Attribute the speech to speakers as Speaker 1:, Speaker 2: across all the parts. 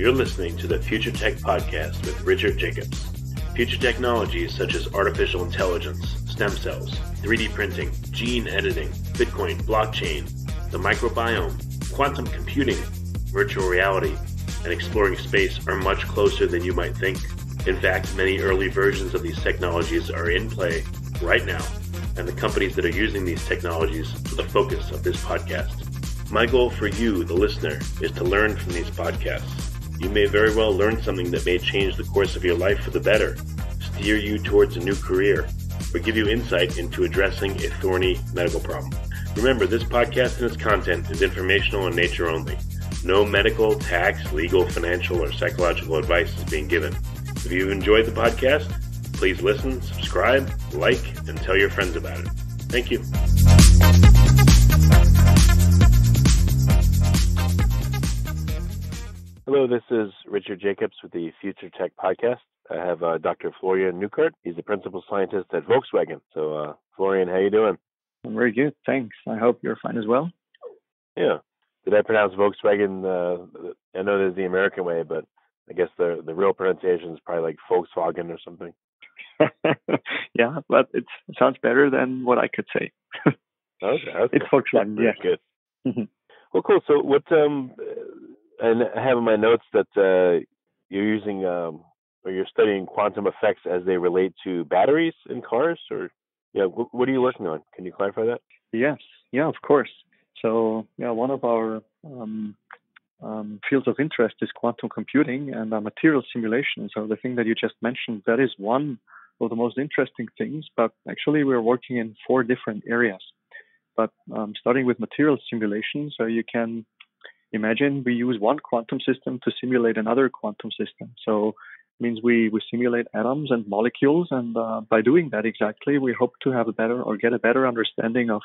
Speaker 1: You're listening to the Future Tech Podcast with Richard Jacobs. Future technologies such as artificial intelligence, stem cells, 3D printing, gene editing, Bitcoin, blockchain, the microbiome, quantum computing, virtual reality, and exploring space are much closer than you might think. In fact, many early versions of these technologies are in play right now, and the companies that are using these technologies are the focus of this podcast. My goal for you, the listener, is to learn from these podcasts. You may very well learn something that may change the course of your life for the better, steer you towards a new career, or give you insight into addressing a thorny medical problem. Remember, this podcast and its content is informational in nature only. No medical, tax, legal, financial, or psychological advice is being given. If you've enjoyed the podcast, please listen, subscribe, like, and tell your friends about it. Thank you. Hello, this is Richard Jacobs with the Future Tech Podcast. I have uh, Dr. Florian Neukart. He's the principal scientist at Volkswagen. So, uh, Florian, how you doing?
Speaker 2: I'm very good, thanks. I hope you're fine as well.
Speaker 1: Yeah. Did I pronounce Volkswagen? Uh, I know there's the American way, but I guess the the real pronunciation is probably like Volkswagen or something.
Speaker 2: yeah, but it sounds better than what I could say.
Speaker 1: okay, okay.
Speaker 2: It's Volkswagen. Yeah,
Speaker 1: good. Mm-hmm. well, cool. So, what um, and I have in my notes that uh, you're using um, or you're studying quantum effects as they relate to batteries in cars, or yeah, what, what are you working on? Can you clarify that?
Speaker 2: Yes, yeah, of course. So yeah, one of our um, um, fields of interest is quantum computing and uh, material simulation. So the thing that you just mentioned, that is one of the most interesting things. But actually, we're working in four different areas. But um, starting with material simulation, so you can imagine we use one quantum system to simulate another quantum system. So it means we, we simulate atoms and molecules, and uh, by doing that exactly, we hope to have a better or get a better understanding of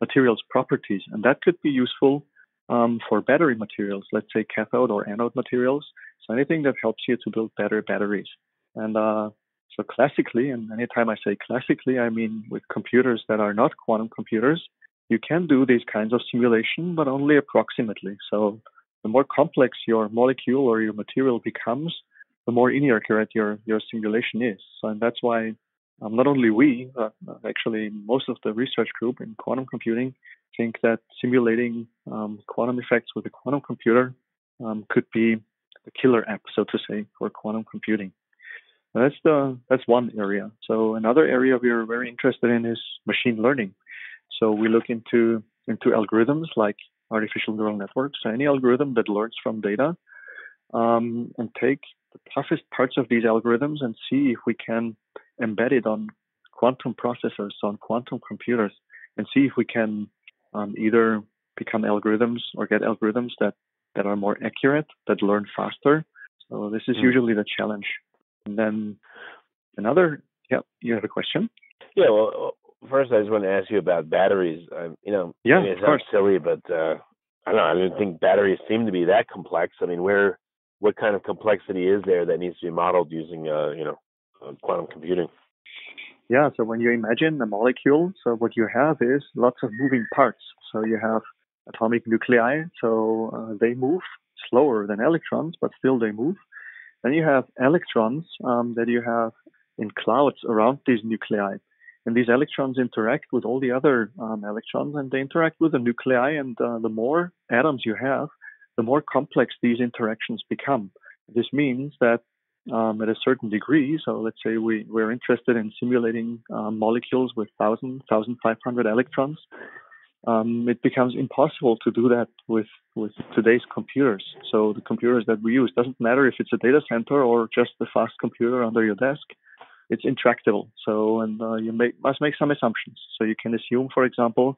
Speaker 2: materials properties, and that could be useful um, for battery materials, let's say cathode or anode materials. So anything that helps you to build better batteries. And uh, so classically, and anytime I say classically, I mean with computers that are not quantum computers, you can do these kinds of simulation, but only approximately. So the more complex your molecule or your material becomes, the more inaccurate your, your simulation is. So and that's why um, not only we, but actually most of the research group in quantum computing think that simulating um, quantum effects with a quantum computer um, could be the killer app, so to say, for quantum computing. That's the that's one area. So another area we are very interested in is machine learning. So we look into into algorithms like artificial neural networks, so any algorithm that learns from data, um, and take the toughest parts of these algorithms and see if we can embed it on quantum processors, on quantum computers, and see if we can um, either become algorithms or get algorithms that, that are more accurate, that learn faster. So this is mm. usually the challenge. And then another, yeah, you have a question?
Speaker 1: Yeah, well, first I just want to ask you about batteries. Um, you know,
Speaker 2: yeah,
Speaker 1: it
Speaker 2: sounds
Speaker 1: silly, but uh, I don't know. I didn't think batteries seem to be that complex. I mean, where, what kind of complexity is there that needs to be modeled using, uh, you know, uh, quantum computing?
Speaker 2: Yeah, so when you imagine a molecule, so what you have is lots of moving parts. So you have atomic nuclei, so uh, they move slower than electrons, but still they move. Then you have electrons um, that you have in clouds around these nuclei. And these electrons interact with all the other um, electrons and they interact with the nuclei. And uh, the more atoms you have, the more complex these interactions become. This means that um, at a certain degree. So let's say we, we're interested in simulating um, molecules with 1,000, 1,500 electrons. Um, it becomes impossible to do that with, with today's computers. So the computers that we use doesn't matter if it's a data center or just a fast computer under your desk. It's intractable. So and uh, you must make some assumptions. So you can assume, for example,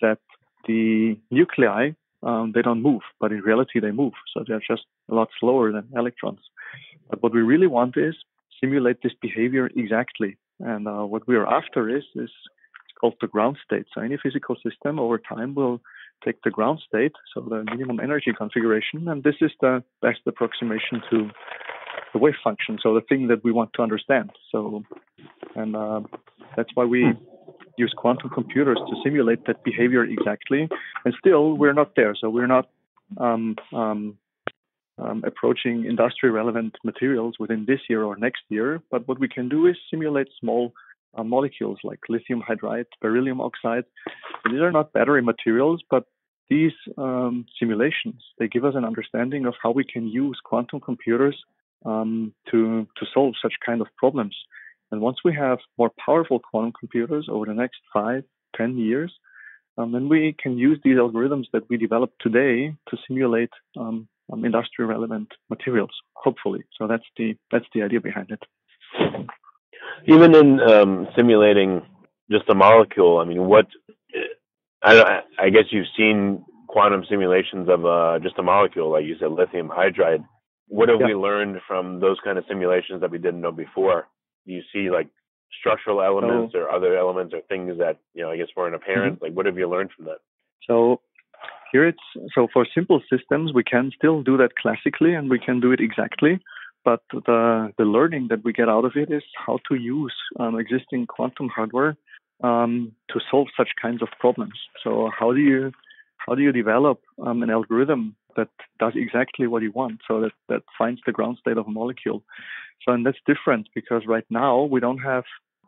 Speaker 2: that the nuclei um, they don't move, but in reality they move. So they're just a lot slower than electrons. But what we really want is simulate this behavior exactly. And uh, what we are after is is called the ground state. So any physical system over time will take the ground state, so the minimum energy configuration, and this is the best approximation to the wave function. So the thing that we want to understand. So, and uh, that's why we hmm. use quantum computers to simulate that behavior exactly. And still, we're not there. So we're not um, um, um, approaching industry relevant materials within this year or next year. But what we can do is simulate small uh, molecules like lithium hydride, beryllium oxide. these are not battery materials, but these um, simulations they give us an understanding of how we can use quantum computers um, to to solve such kind of problems. And once we have more powerful quantum computers over the next five, ten years, um, then we can use these algorithms that we develop today to simulate um, um, industry relevant materials. Hopefully, so that's the that's the idea behind it.
Speaker 1: Even in um, simulating just a molecule, I mean, what I, I guess you've seen quantum simulations of uh, just a molecule, like you said, lithium hydride. What have yeah. we learned from those kind of simulations that we didn't know before? Do you see like structural elements so, or other elements or things that you know I guess weren't apparent? Mm-hmm. Like, what have you learned from that?
Speaker 2: So here it's so for simple systems we can still do that classically and we can do it exactly but the the learning that we get out of it is how to use um, existing quantum hardware um, to solve such kinds of problems. So how do you how do you develop um, an algorithm that does exactly what you want, so that that finds the ground state of a molecule? So and that's different because right now we don't have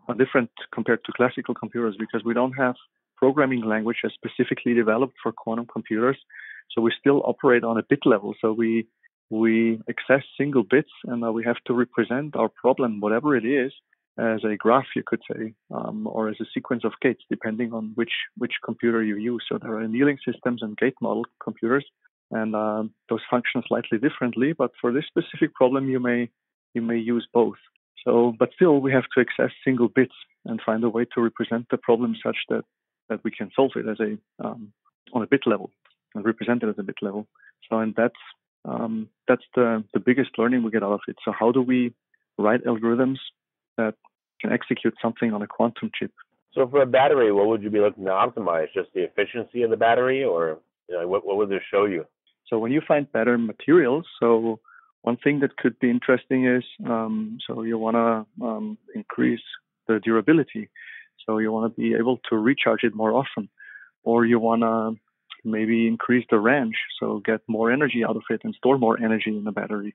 Speaker 2: a different compared to classical computers because we don't have programming languages specifically developed for quantum computers. So we still operate on a bit level. So we we access single bits and uh, we have to represent our problem, whatever it is, as a graph, you could say, um, or as a sequence of gates, depending on which which computer you use. So there are annealing systems and gate model computers, and uh, those function slightly differently. But for this specific problem, you may you may use both. So, but still, we have to access single bits and find a way to represent the problem such that that we can solve it as a um, on a bit level and represent it as a bit level. So, and that's um, that's the the biggest learning we get out of it. So, how do we write algorithms that can execute something on a quantum chip.
Speaker 1: So for a battery, what would you be looking to optimize? Just the efficiency of the battery, or you know, what what would this show you?
Speaker 2: So when you find better materials, so one thing that could be interesting is um, so you want to um, increase the durability. So you want to be able to recharge it more often, or you want to maybe increase the range, so get more energy out of it and store more energy in the battery.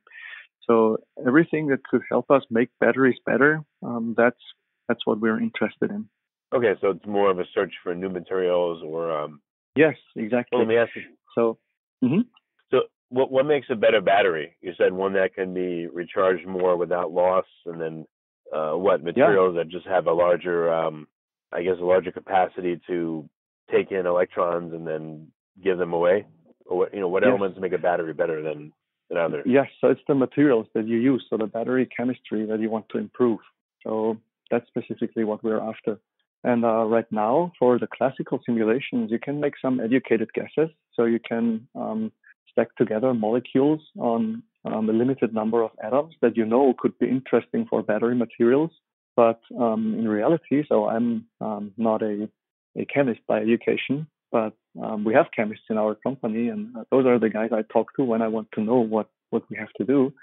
Speaker 2: So everything that could help us make batteries better, um, that's that's what we're interested in.
Speaker 1: Okay, so it's more of a search for new materials or. Um...
Speaker 2: Yes, exactly.
Speaker 1: Well, let me ask you.
Speaker 2: So. Mm-hmm.
Speaker 1: What what makes a better battery? You said one that can be recharged more without loss, and then uh, what materials yeah. that just have a larger, um, I guess, a larger capacity to take in electrons and then give them away. Or what you know, what yes. elements make a battery better than others?
Speaker 2: Yes, so it's the materials that you use, so the battery chemistry that you want to improve. So that's specifically what we're after. And uh, right now, for the classical simulations, you can make some educated guesses. So you can um, stack together molecules on um, a limited number of atoms that you know could be interesting for battery materials. But um, in reality, so I'm um, not a, a chemist by education, but um, we have chemists in our company, and those are the guys I talk to when I want to know what what we have to do.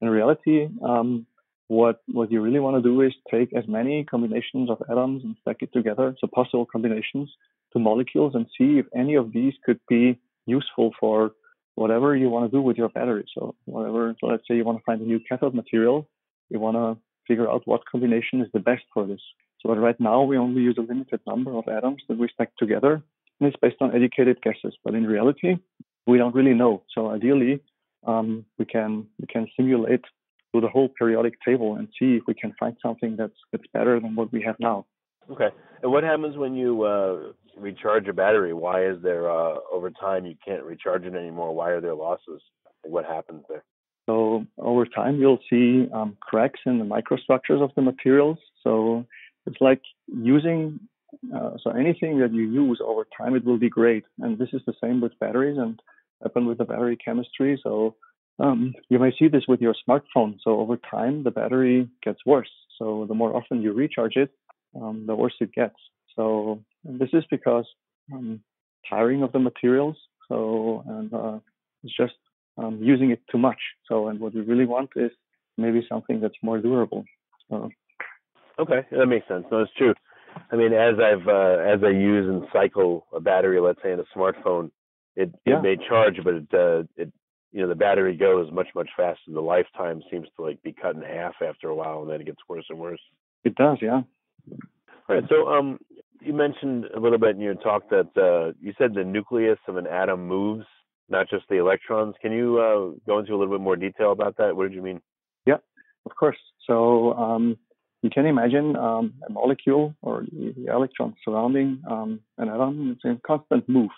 Speaker 2: In reality, um, what what you really want to do is take as many combinations of atoms and stack it together, so possible combinations to molecules, and see if any of these could be useful for whatever you want to do with your battery. So whatever, so let's say you want to find a new cathode material, you want to figure out what combination is the best for this. So right now we only use a limited number of atoms that we stack together and it's based on educated guesses, but in reality, we don't really know. So ideally, um, we can we can simulate through the whole periodic table and see if we can find something that's that's better than what we have now.
Speaker 1: Okay. And what happens when you uh, recharge a battery? Why is there uh, over time you can't recharge it anymore? Why are there losses? What happens there?
Speaker 2: So over time, you'll see um, cracks in the microstructures of the materials. So it's like using uh, so anything that you use over time, it will degrade. And this is the same with batteries and happen with the battery chemistry. So um, you may see this with your smartphone. So over time, the battery gets worse. So the more often you recharge it, um, the worse it gets. So this is because um, tiring of the materials. So and uh, it's just um, using it too much. So and what we really want is maybe something that's more durable. So,
Speaker 1: okay, that makes sense. No, it's true. I mean, as I've uh, as I use and cycle a battery, let's say in a smartphone, it yeah. it may charge, but it uh, it you know the battery goes much much faster. The lifetime seems to like be cut in half after a while, and then it gets worse and worse.
Speaker 2: It does, yeah.
Speaker 1: All right. So um, you mentioned a little bit in your talk that uh, you said the nucleus of an atom moves, not just the electrons. Can you uh, go into a little bit more detail about that? What did you mean?
Speaker 2: Yeah, of course. So um, you can imagine um, a molecule or the electron surrounding um, an atom. It's in constant move.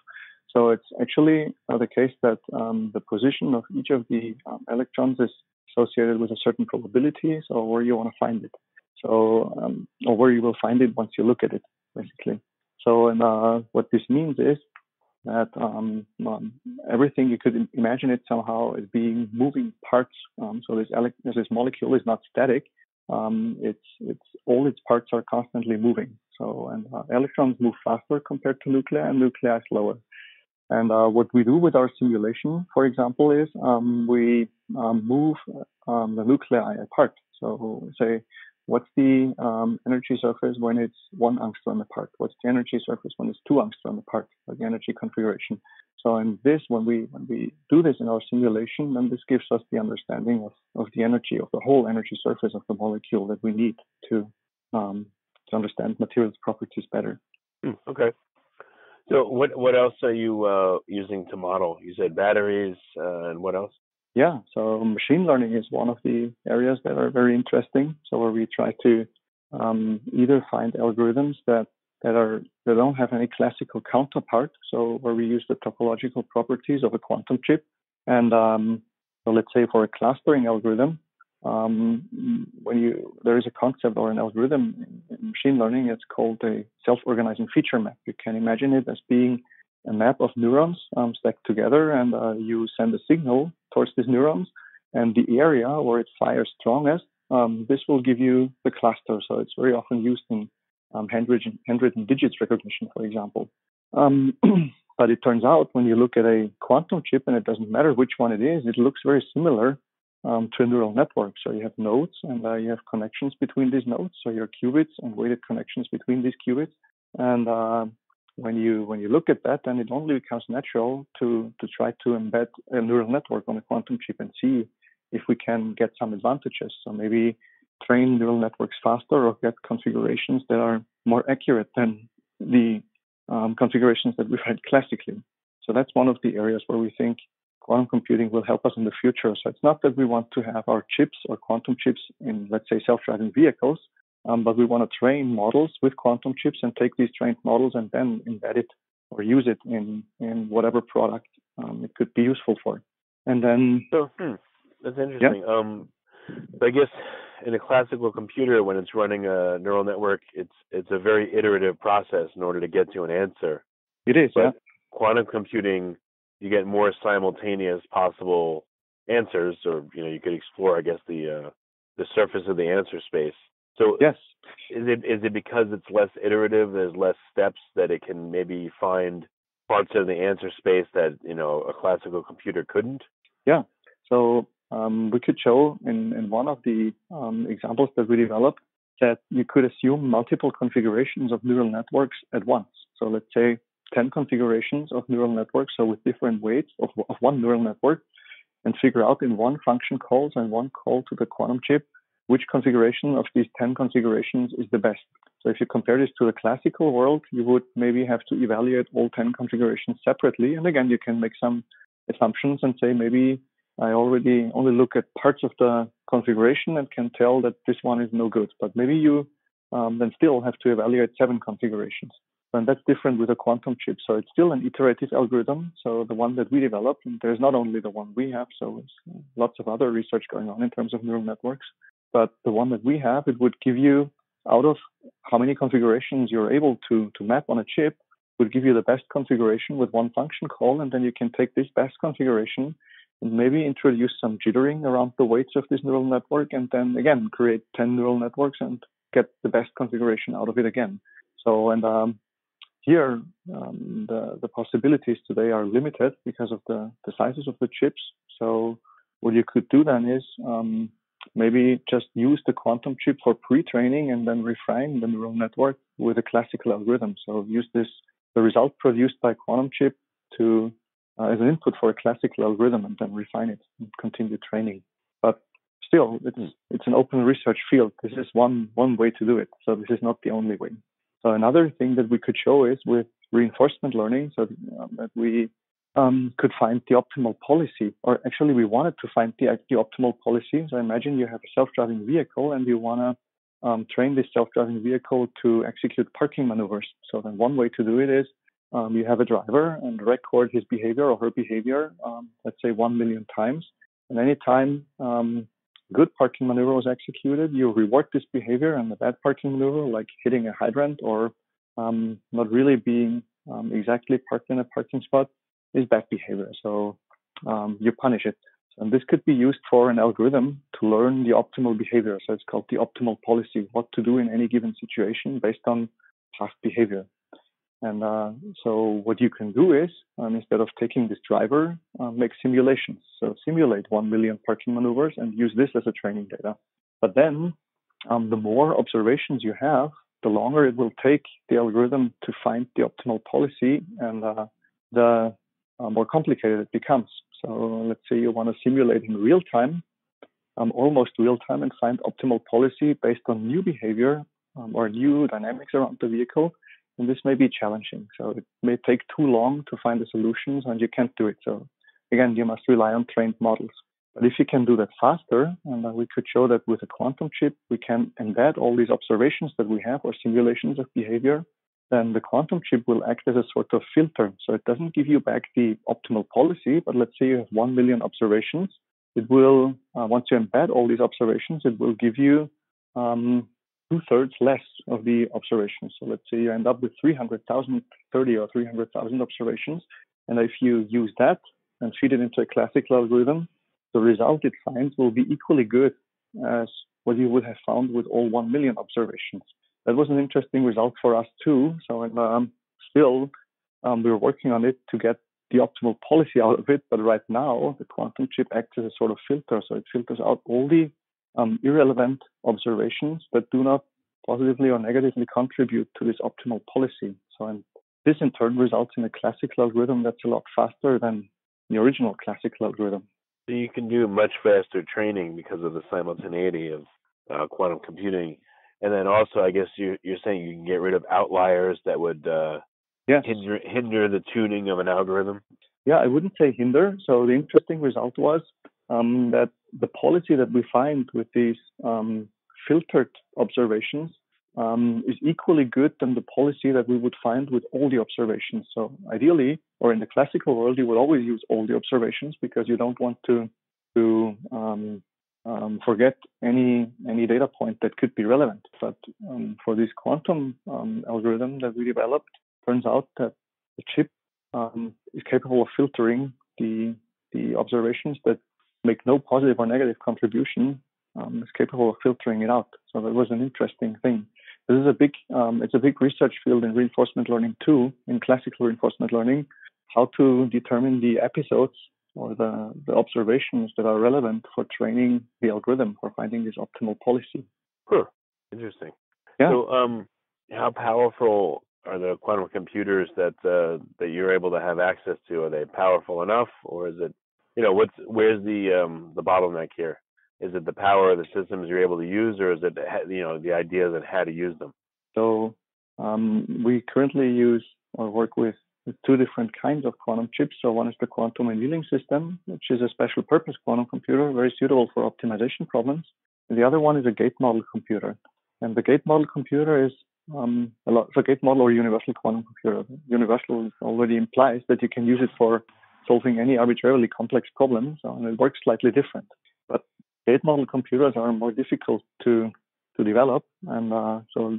Speaker 2: So it's actually uh, the case that um, the position of each of the um, electrons is associated with a certain probability, so where you want to find it. So, um, or where you will find it once you look at it, basically. So, and uh, what this means is that um, um, everything you could imagine it somehow as being moving parts. Um, so this, this molecule is not static. it's it's all its parts are constantly moving. So, and uh, electrons move faster compared to nuclei, and nuclei slower. And uh, what we do with our simulation, for example, is um, we um, move um, the nuclei apart. So say, what's the um, energy surface when it's one angstrom apart? What's the energy surface when it's two angstrom apart? Or the energy configuration. So in this, when we when we do this in our simulation, then this gives us the understanding of, of the energy of the whole energy surface of the molecule that we need to um, to understand materials properties better.
Speaker 1: Hmm, okay. So what what else are you uh, using to model? You said batteries uh, and what else?
Speaker 2: Yeah, so machine learning is one of the areas that are very interesting. So where we try to um, either find algorithms that that are that don't have any classical counterpart. So where we use the topological properties of a quantum chip, and um, so let's say for a clustering algorithm, um, when you there is a concept or an algorithm in, in machine learning, it's called a self-organizing feature map. You can imagine it as being a map of neurons um, stacked together, and uh, you send a signal towards these neurons, and the area where it fires strongest, um, this will give you the cluster. So it's very often used in um, handwritten, handwritten digits recognition, for example. Um, but it turns out when you look at a quantum chip, and it doesn't matter which one it is, it looks very similar um, to a neural network. So you have nodes and uh, you have connections between these nodes. So your qubits and weighted connections between these qubits. And uh, when you when you look at that, then it only becomes natural to to try to embed a neural network on a quantum chip and see if we can get some advantages. So maybe train neural networks faster or get configurations that are more accurate than the um, configurations that we've had classically. So that's one of the areas where we think quantum computing will help us in the future. So it's not that we want to have our chips or quantum chips in, let's say, self-driving vehicles, um, but we want to train models with quantum chips and take these trained models and then embed it or use it in in whatever product um, it could be useful for. And then,
Speaker 1: so hmm, that's interesting. Yeah. Um, I guess in a classical computer, when it's running a neural network, it's it's a very iterative process in order to get to an answer.
Speaker 2: It is,
Speaker 1: but
Speaker 2: yeah.
Speaker 1: Quantum computing you get more simultaneous possible answers, or you know, you could explore, I guess, the uh, the surface of the answer space. So
Speaker 2: yes,
Speaker 1: is it is it because it's less iterative, there's less steps that it can maybe find parts of the answer space that you know a classical computer couldn't?
Speaker 2: Yeah. So um, we could show in, in one of the um, examples that we developed that you could assume multiple configurations of neural networks at once. So let's say 10 configurations of neural networks, so with different weights of, of one neural network, and figure out in one function calls and one call to the quantum chip which configuration of these 10 configurations is the best. So if you compare this to the classical world, you would maybe have to evaluate all 10 configurations separately. And again, you can make some assumptions and say maybe I already only look at parts of the configuration and can tell that this one is no good. But maybe you um, then still have to evaluate seven configurations. And that's different with a quantum chip. So it's still an iterative algorithm. So the one that we developed, and there's not only the one we have, so lots of other research going on in terms of neural networks. But the one that we have, it would give you out of how many configurations you're able to, to map on a chip, would give you the best configuration with one function call. And then you can take this best configuration and maybe introduce some jittering around the weights of this neural network. And then again, create 10 neural networks and get the best configuration out of it again. So, and um, here, um, the, the possibilities today are limited because of the, the sizes of the chips. So what you could do then is um, maybe just use the quantum chip for pre-training and then refine the neural network with a classical algorithm. So use this the result produced by quantum chip to uh, as an input for a classical algorithm and then refine it and continue training. But still, it's hmm. it's an open research field. This is one one way to do it. So this is not the only way. So another thing that we could show is with reinforcement learning, so um, that we um, could find the optimal policy, or actually we wanted to find the, the optimal policy. So imagine you have a self-driving vehicle and you want to um, train this self-driving vehicle to execute parking maneuvers. So then one way to do it is um, you have a driver and record his behavior or her behavior, um, let's say one million times. And anytime um, good parking maneuver was executed, you reward this behavior, and the bad parking maneuver, like hitting a hydrant or um, not really being um, exactly parked in a parking spot, is bad behavior. So um, you punish it. And this could be used for an algorithm to learn the optimal behavior. So it's called the optimal policy, what to do in any given situation based on past behavior. And uh, so what you can do is, um, instead of taking this driver, uh, make simulations. So simulate 1 million parking maneuvers and use this as a training data. But then um, the more observations you have, the longer it will take the algorithm to find the optimal policy and uh, the uh, more complicated it becomes. So let's say you want to simulate in real time, um, almost real time, and find optimal policy based on new behavior um, or new dynamics around the vehicle and this may be challenging. So it may take too long to find the solutions and you can't do it. So again, you must rely on trained models. But if you can do that faster, and we could show that with a quantum chip, we can embed all these observations that we have or simulations of behavior, then the quantum chip will act as a sort of filter. So it doesn't give you back the optimal policy, but let's say you have 1 million observations. It will, uh, once you embed all these observations, it will give you um, two thirds less of the observations. So let's say you end up with 300,000, 30 or 300,000 observations. And if you use that and feed it into a classical algorithm, the result it finds will be equally good as what you would have found with all 1 million observations. That was an interesting result for us too. So um, still, um, we're working on it to get the optimal policy out of it. But right now, the quantum chip acts as a sort of filter. So it filters out all the um, irrelevant observations that do not positively or negatively contribute to this optimal policy. So, and this in turn results in a classical algorithm that's a lot faster than the original classical algorithm.
Speaker 1: So you can do much faster training because of the simultaneity of uh, quantum computing. And then also, I guess you, are saying you can get rid of outliers that would uh,
Speaker 2: yes.
Speaker 1: hinder, hinder the tuning of an algorithm?
Speaker 2: Yeah, I wouldn't say hinder. So the interesting result was um, that the policy that we find with these um, filtered observations um, is equally good than the policy that we would find with all the observations. So ideally, or in the classical world, you would always use all the observations because you don't want to to um, um, forget any any data point that could be relevant. But um, for this quantum algorithm that we developed, turns out that the chip is capable of filtering the the observations that make no positive or negative contribution um, is capable of filtering it out. So that was an interesting thing. This is a big, um, it's a big research field in reinforcement learning too, in classical reinforcement learning, how to determine the episodes or the, the observations that are relevant for training the algorithm for finding this optimal policy.
Speaker 1: Huh. Interesting.
Speaker 2: Yeah.
Speaker 1: So, um, how powerful are the quantum computers that uh, that you're able to have access to? Are they powerful enough, or is it you know, what's where's the um, the bottleneck here? Is it the power of the systems you're able to use, or is it you know the ideas and how to use them?
Speaker 2: So um, we currently use or work with two different kinds of quantum chips. So one is the quantum annealing system, which is a special purpose quantum computer, very suitable for optimization problems. And the other one is a gate model computer. And the gate model computer is um, a lot, gate model or universal quantum computer. Universal already implies that you can use it for solving any arbitrarily complex problem, so, and it works slightly different. But gate model computers are more difficult to to develop, and uh, so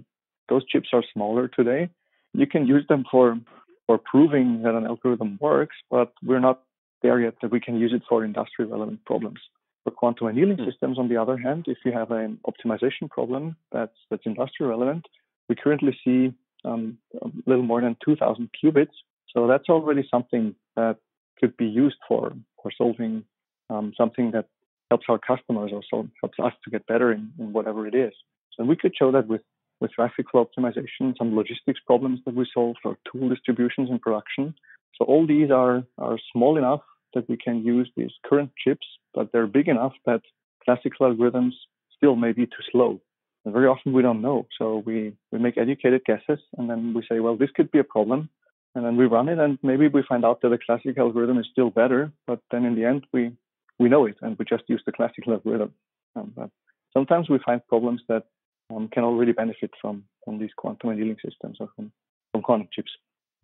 Speaker 2: those chips are smaller today. You can use them for for proving that an algorithm works, but we're not there yet that we can use it for industry relevant problems. For quantum annealing mm. systems, on the other hand, if you have an optimization problem that's that's industry relevant, we currently see um, a little more than 2,000 qubits. So that's already something that could be used for for solving um, something that helps our customers or so helps us to get better in, in whatever it is. So we could show that with with traffic flow optimization, some logistics problems that we solve or tool distributions in production. So all these are, are small enough that we can use these current chips, but they're big enough that classical algorithms still may be too slow. And very often we don't know. So we, we make educated guesses and then we say, well, this could be a problem. And then we run it and maybe we find out that the classical algorithm is still better, but then in the end we, we know it and we just use the classical algorithm. Um, but sometimes we find problems that um, can already benefit from, from these quantum annealing systems or from, from quantum chips.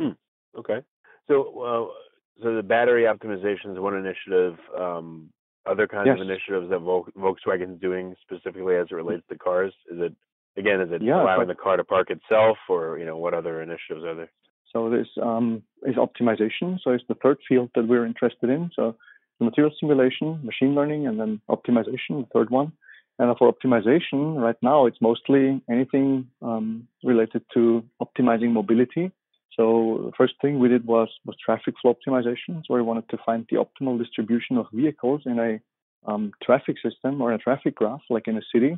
Speaker 3: Hmm. Okay. So, uh, so the battery optimization is one initiative. Um, other kinds yes. of initiatives that Volkswagen is doing specifically as it relates to cars? Is it again? Is it yeah, allowing the car to park itself, or you know, what other initiatives are there?
Speaker 2: So this um, is optimization. So it's the third field that we're interested in. So the material simulation, machine learning, and then optimization, the third one. And for optimization, right now it's mostly anything um, related to optimizing mobility. So the first thing we did was was traffic flow optimization. So we wanted to find the optimal distribution of vehicles in a um, traffic system or a traffic graph, like in a city,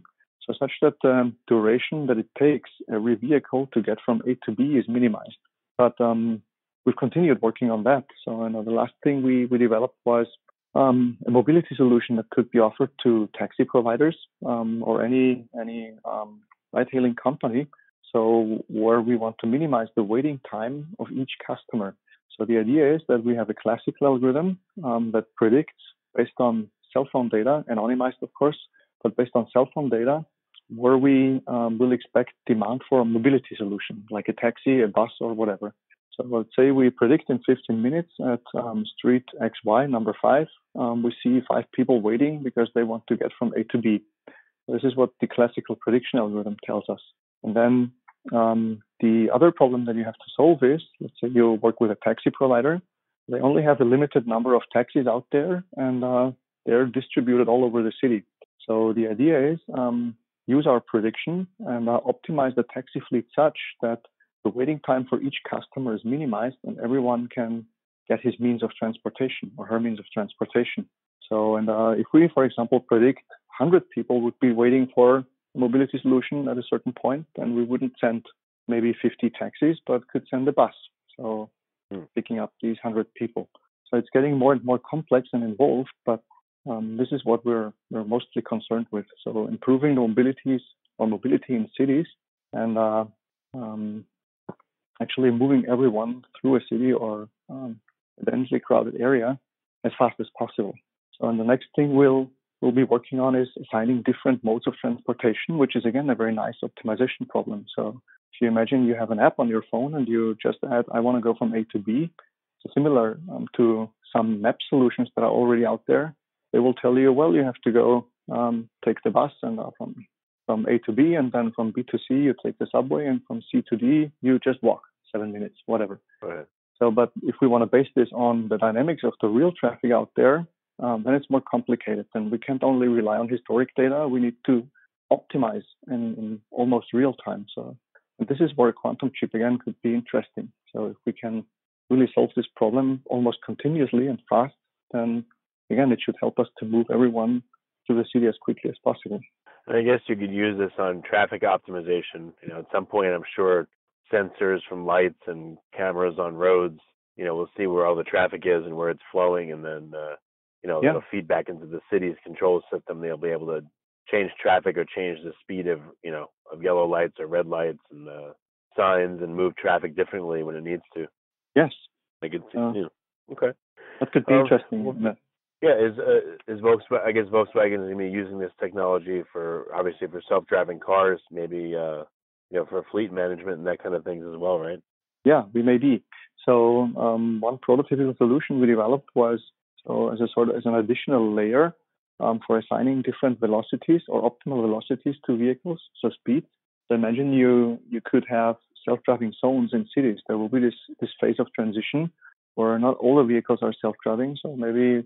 Speaker 2: so such that the duration that it takes every vehicle to get from A to B is minimized. But um, we've continued working on that. So you know, the last thing we, we developed was um, a mobility solution that could be offered to taxi providers um, or any any um, ride-hailing company so where we want to minimize the waiting time of each customer. So the idea is that we have a classical algorithm um, that predicts based on cell phone data, anonymized of course, but based on cell phone data, where we um, will expect demand for a mobility solution, like a taxi, a bus, or whatever. So let's say we predict in 15 minutes at um, street XY, number five, um, we see five people waiting because they want to get from A to B. This is what the classical prediction algorithm tells us. And then um, the other problem that you have to solve is, let's say you work with a taxi provider. They only have a limited number of taxis out there, and uh, they're distributed all over the city. So the idea is um, use our prediction and uh, optimize the taxi fleet such that the waiting time for each customer is minimized, and everyone can get his means of transportation or her means of transportation. So, and uh, if we, for example, predict 100 people would be waiting for a mobility solution at a certain point, then we wouldn't send maybe 50 taxis, but could send a bus. So mm. picking up these 100 people. So it's getting more and more complex and involved, but um, this is what we're, we're mostly concerned with. So improving the mobilities or mobility in cities and uh, um, actually moving everyone through a city or um, a densely crowded area as fast as possible. So and the next thing we'll we'll be working on is assigning different modes of transportation, which is again a very nice optimization problem. So if you imagine you have an app on your phone and you just add, I want to go from A to B, so similar um, to some map solutions that are already out there. They will tell you, well, you have to go um, take the bus and uh, from from A to B, and then from B to C you take the subway, and from C to D you just walk seven minutes, whatever.
Speaker 3: Right.
Speaker 2: So, but if we want to base this on the dynamics of the real traffic out there, um, then it's more complicated. And we can't only rely on historic data. We need to optimize in, in almost real time. So this is where a quantum chip again could be interesting. So if we can really solve this problem almost continuously and fast, then again it should help us to move everyone to the city as quickly as possible.
Speaker 3: I guess you could use this on traffic optimization. You know, at some point, I'm sure sensors from lights and cameras on roads. You know, we'll see where all the traffic is and where it's flowing, and then uh, you know, yeah. it'll feed back into the city's control system. They'll be able to change traffic or change the speed of, you know, of yellow lights or red lights and uh, signs and move traffic differently when it needs to.
Speaker 2: Yes.
Speaker 3: Make it, uh, you know, okay.
Speaker 2: That could be um, interesting.
Speaker 3: Well, yeah, is uh, is Volkswagen? I guess Volkswagen is going to be using this technology for obviously for self-driving cars, maybe uh, you know for fleet management and that kind of things as well, right?
Speaker 2: Yeah, we may be. So um, one prototypical solution we developed was so as a sort of as an additional layer um, for assigning different velocities or optimal velocities to vehicles, so speed. So imagine you you could have self-driving zones in cities. There will be this this phase of transition where not all the vehicles are self-driving. So maybe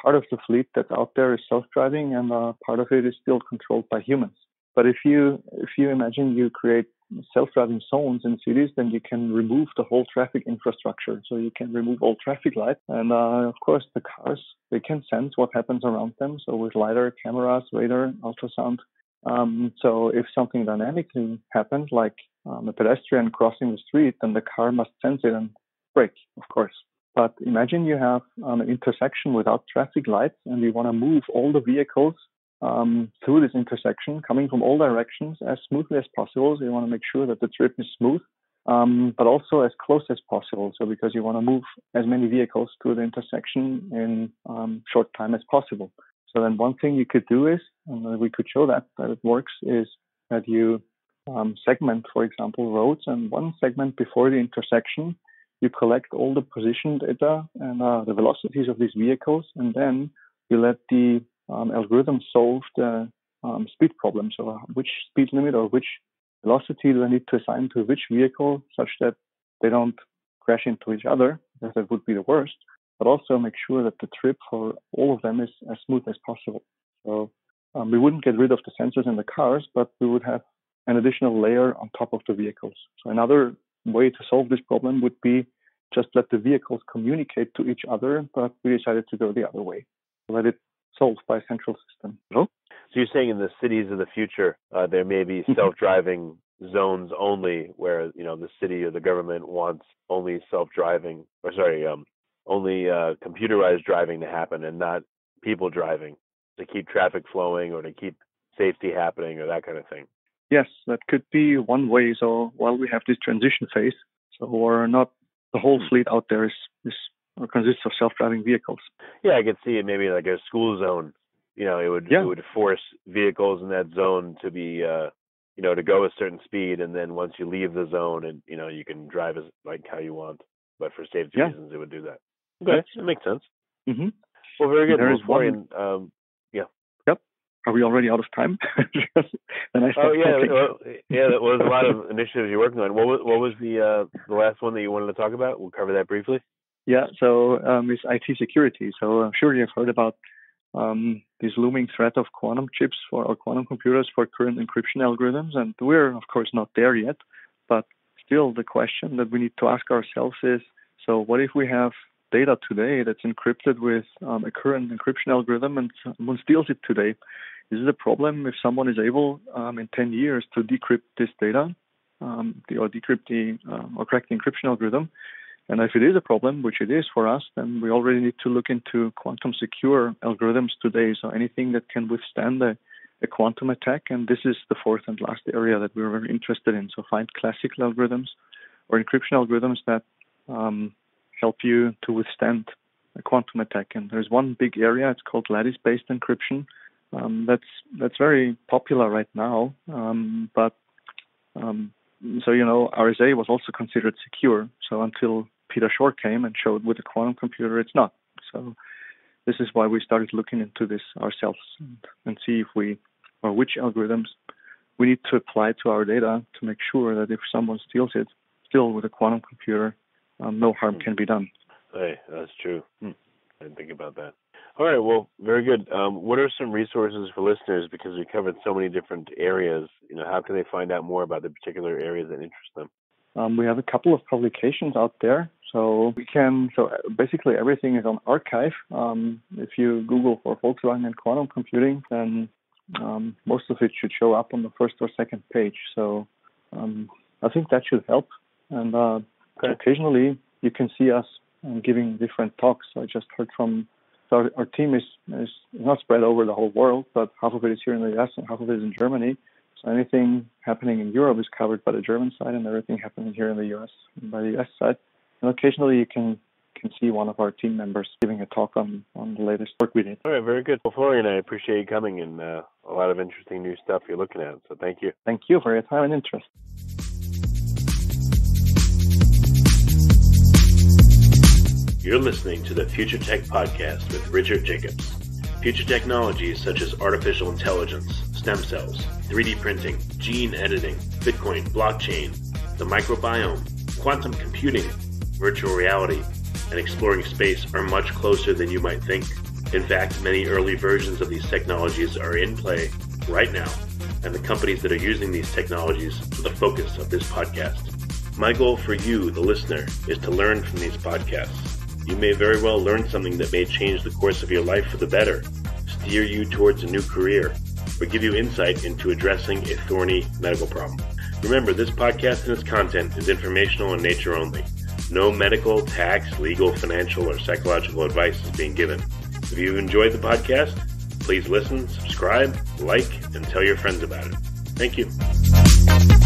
Speaker 2: part of the fleet that's out there is self-driving, and uh, part of it is still controlled by humans. But if you if you imagine you create self-driving zones in cities, then you can remove the whole traffic infrastructure. So you can remove all traffic lights, and uh, of course the cars they can sense what happens around them. So with lidar, cameras, radar, ultrasound. Um, so if something dynamically happens, like um, a pedestrian crossing the street, then the car must sense it and brake, of course. But imagine you have um, an intersection without traffic lights and you want to move all the vehicles um, through this intersection coming from all directions as smoothly as possible. So you want to make sure that the trip is smooth, um, but also as close as possible. So because you want to move as many vehicles through the intersection in um, short time as possible. So then one thing you could do is, and we could show that, that it works, is that you um, segment, for example, roads and one segment before the intersection, you collect all the position data and uh, the velocities of these vehicles, and then you let the um, algorithm solve the um, speed problem. So uh, which speed limit or which velocity do I need to assign to which vehicle such that they don't crash into each other, because that would be the worst, but also make sure that the trip for all of them is as smooth as possible. So um, we wouldn't get rid of the sensors in the cars, but we would have an additional layer on top of the vehicles. So another way to solve this problem would be just let the vehicles communicate to each other, but we decided to go the other way. Let it solved by a central system.
Speaker 3: So you're saying in the cities of the future, uh, there may be mm-hmm. self-driving zones only, where you know the city or the government wants only self-driving, or sorry, um, only uh, computerized driving to happen, and not people driving to keep traffic flowing or to keep safety happening or that kind of thing.
Speaker 2: Yes, that could be one way. So while we have this transition phase, so we're not the whole hmm. fleet out there is is or consists of self-driving vehicles.
Speaker 3: Yeah, I could see it maybe like a school zone. You know, it would yeah. it would force vehicles in that zone to be, uh, you know, to go a certain speed, and then once you leave the zone, and you know, you can drive as like how you want. But for safety yeah. reasons, it would do that. Okay, that makes sense.
Speaker 2: Mm-hmm.
Speaker 3: Well, very good. There is one. Um.
Speaker 2: Are we already out of time?
Speaker 3: then I oh yeah, well, yeah. There was a lot of initiatives you're working on. What was what was the uh, the last one that you wanted to talk about? We'll cover that briefly.
Speaker 2: Yeah, so um, it's IT security. So I'm sure you've heard about um, this looming threat of quantum chips for or quantum computers for current encryption algorithms, and we're of course not there yet. But still, the question that we need to ask ourselves is: so what if we have data today that's encrypted with um, a current encryption algorithm, and someone steals it today? Is it a problem if someone is able um, in 10 years to decrypt this data, um, the, or decrypt the uh, or crack the encryption algorithm? And if it is a problem, which it is for us, then we already need to look into quantum secure algorithms today. So anything that can withstand a, a quantum attack. And this is the fourth and last area that we're very interested in. So find classical algorithms or encryption algorithms that um, help you to withstand a quantum attack. And there's one big area. It's called lattice-based encryption. Um, that's that's very popular right now, um, but um, so you know RSA was also considered secure. So until Peter Shor came and showed with a quantum computer it's not. So this is why we started looking into this ourselves and, and see if we or which algorithms we need to apply to our data to make sure that if someone steals it, still with a quantum computer, um, no harm can be done.
Speaker 3: Hey, that's true. Hmm. I didn't think about that. All right, well, very good. Um, what are some resources for listeners? Because we covered so many different areas. You know, how can they find out more about the particular areas that interest them?
Speaker 2: Um, we have a couple of publications out there. So we can, so basically everything is on arXiv. Um, if you Google for Volkswagen and quantum computing, then um, most of it should show up on the first or second page. So um, I think that should help. And uh, okay. occasionally you can see us um, giving different talks. I just heard from so our, team is, is not spread over the whole world, but half of it is here in the US and half of it is in Germany. So anything happening in Europe is covered by the German side, and everything happening here in the US by the US side. And occasionally you can can see one of our team members giving a talk on, on the latest work we did.
Speaker 3: All right, very good. Well, Florian, I appreciate you coming and uh, a lot of interesting new stuff you're looking at. So thank you.
Speaker 2: Thank you for your time and interest.
Speaker 1: You're listening to the Future Tech Podcast with Richard Jacobs. Future technologies such as artificial intelligence, stem cells, 3D printing, gene editing, Bitcoin, blockchain, the microbiome, quantum computing, virtual reality, and exploring space are much closer than you might think. In fact, many early versions of these technologies are in play right now, and the companies that are using these technologies are the focus of this podcast. My goal for you, the listener, is to learn from these podcasts you may very well learn something that may change the course of your life for the better, steer you towards a new career, or give you insight into addressing a thorny medical problem. Remember, this podcast and its content is informational in nature only. No medical, tax, legal, financial, or psychological advice is being given. If you've enjoyed the podcast, please listen, subscribe, like, and tell your friends about it. Thank you.